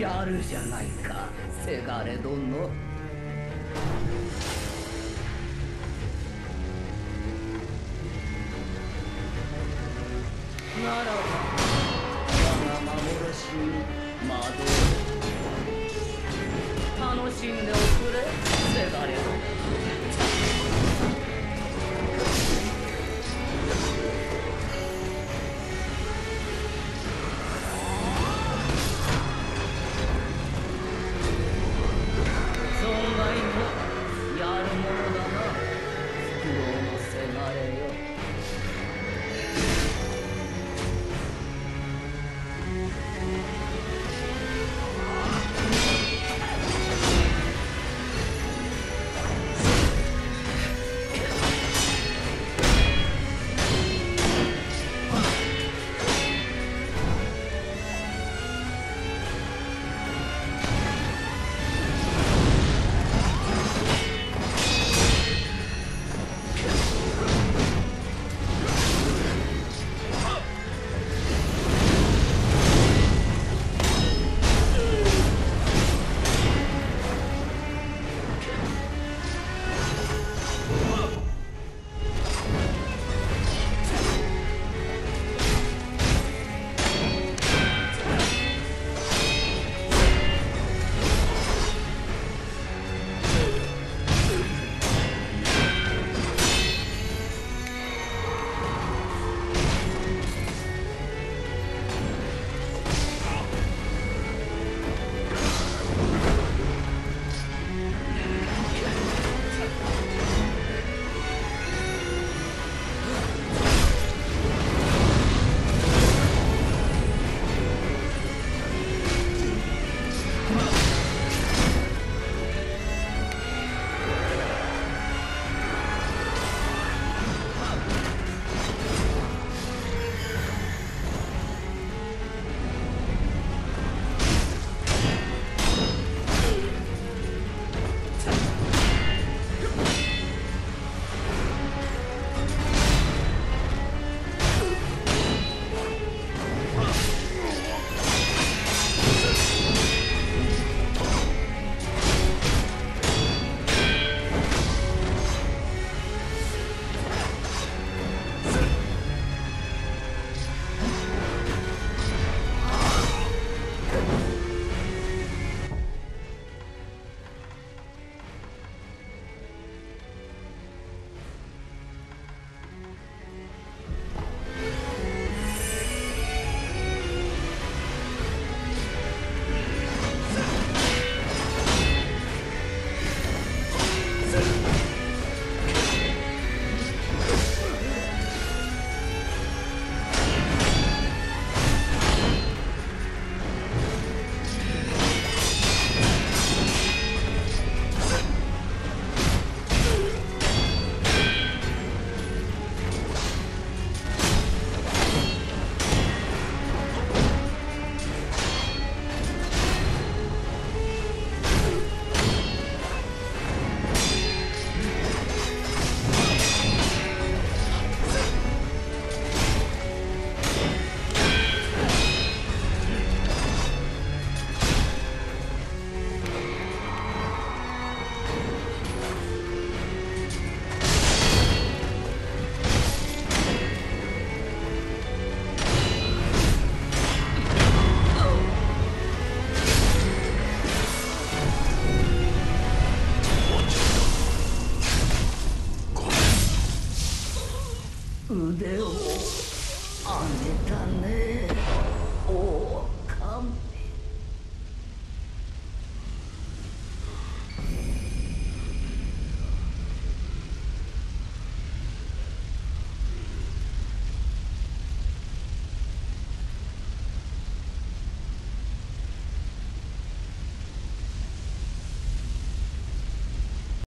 やるじゃないか。せがれ殿。ならば我が幻に惑う。楽しんでおくれせがれ殿。腕を上げたね。王冠